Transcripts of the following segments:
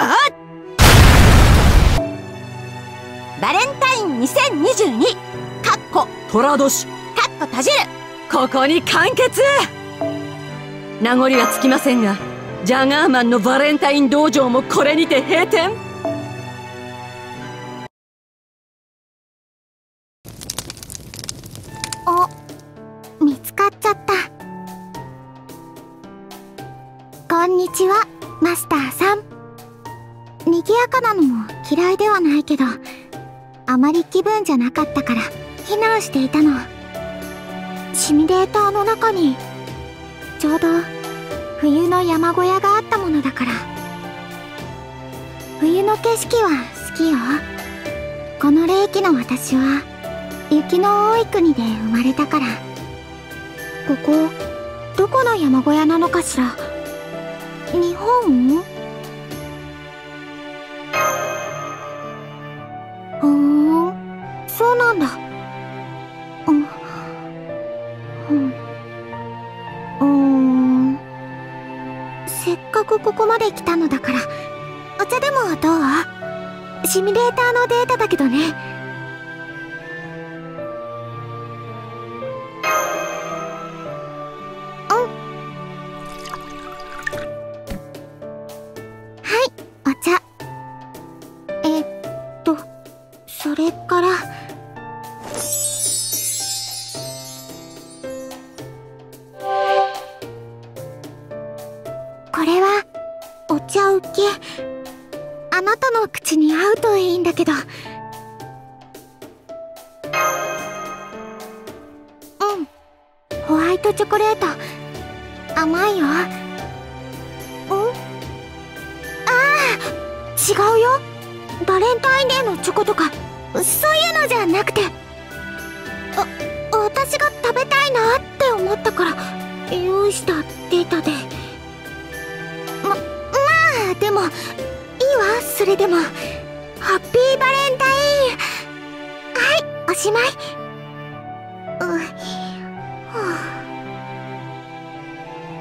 はバレンタイン2022かっこ。虎年。かっこ閉じる。ここに完結。名残はつきませんがジャガーマンのバレンタイン道場もこれにて閉店。お見つかっちゃった。こんにちはマスターさん賑やかなのも嫌いではないけどあまり気分じゃなかったから避難していたの。シミュレーターの中にちょうど冬の山小屋があったものだから。冬の景色は好きよ。この霊気の私は雪の多い国で生まれたから。ここどこの山小屋なのかしら。日本？うん。せっかくここまで来たのだから。お茶でもどう？シミュレーターのデータだけどね。はい。お茶。えっとそれから。これはお茶受け。あなたの口に合うといいんだけど。うん。ホワイトチョコレート。甘いよ。ん。ああ違うよ。バレンタインデーのチョコとかそういうのじゃなくて。あ私が食べたいなって思ったから用意したデータで。でもいいわそれでも。ハッピーバレンタイン。はいおしまい。うはあ。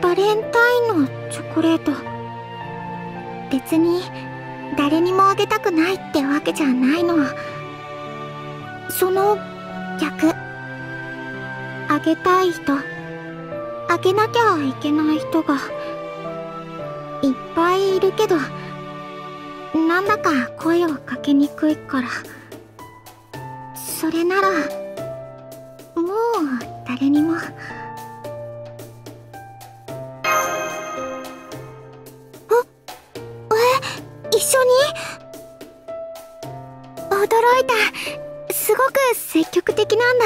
バレンタインのチョコレート。別に誰にもあげたくないってわけじゃないの。その逆。あげたい人。あげなきゃいけない人が。いっぱいいるけどなんだか声をかけにくいから。それならもう誰にも。一緒に？驚いた。すごく積極的なんだ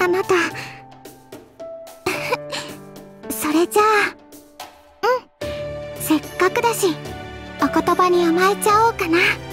あなた。それじゃあ。くだしお言葉に甘えちゃおうかな。